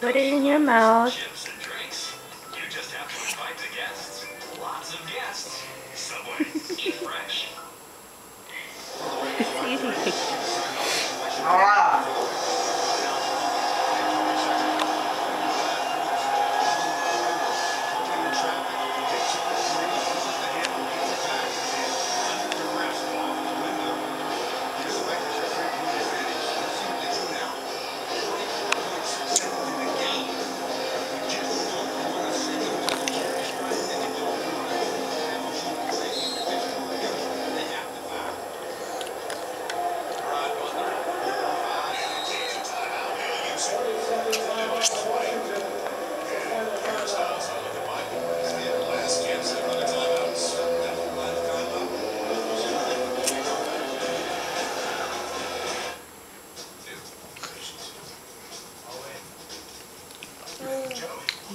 Put it in your mouth. Chips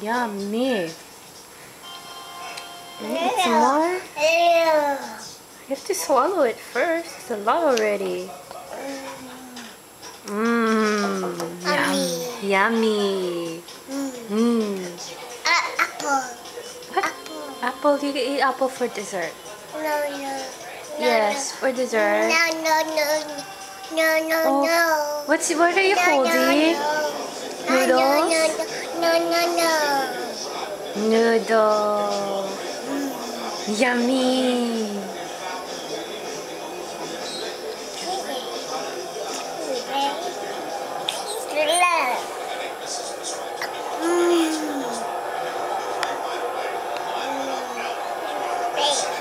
Yummy. You need some more? You have to swallow it first. It's a lot already. Mmm. Yummy. Hmm. Mm. Uh, apple. What? Apple. Apple. You can eat apple for dessert. No, no. no yes, no. for dessert. No, no, no, no, no, oh. no. What's what are you no, holding? No, no. Noodles. No, no, no, no. Noodle. Mm. Yummy. Love. face.